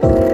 Bye.